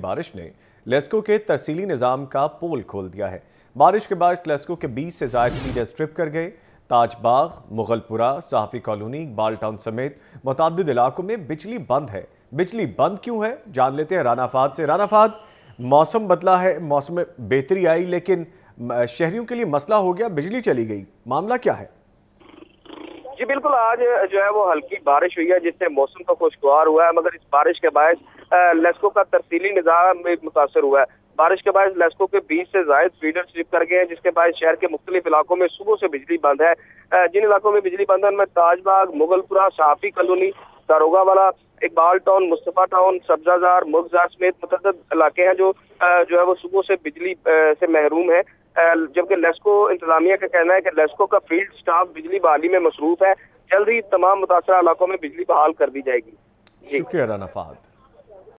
بارش نے لیسکو کے ترسیلی نظام کا پول کھول دیا ہے۔ بارش کے باعث لیسکو کے بیس سے زائد سیڈے سٹرپ کر گئے۔ تاج باغ، مغل پورا صحافی کالونی، بال ٹاؤن سمیت متعدد علاقوں میں بجلی بند ہے۔ بجلی بند کیوں ہے؟ جان لیتے ہیں رانا فاد سے۔ رانا فاد موسم بدلا ہے، موسم میں بہتری آئی، لیکن شہریوں کے لیے مسئلہ ہو گیا، بجلی چلی گئی۔ معاملہ کیا ہے؟ جی بالکل آج جو ہے وہ ہلکی بارش ہوئی ہے، جس سے موسم کا خوشگوار ہوا ہے، مگر اس بارش کے باعث لیسکو کا ترسیلی نظام متاثر ہوا ہے۔ بارش کے باعث لیسکو کے بیس سے زائد فیڈر سلپ کر گئے ہیں، جس کے باعث شہر کے مختلف علاقوں میں صبح سے بجلی بند ہے۔ جن علاقوں میں بجلی بند ہے ان میں تاج باغ، مغل پورا صحافی کالونی داروگا والا، اقبال ٹاؤن، مصطفیٰ ٹاؤن، سبزہ زار مرغزار سمیت متعدد علاقے ہیں جو جو ہے وہ صبح سے بجلی سے محروم ہے جبکہ لیسکو انتظامیہ کا کہنا ہے کہ لیسکو کا فیلڈ سٹاف بجلی بحالی میں مصروف ہے، جلد ہی تمام متاثرہ علاقوں میں بجلی بحال کر دی جائے گی۔ جی۔ شکریہ رانا فہد۔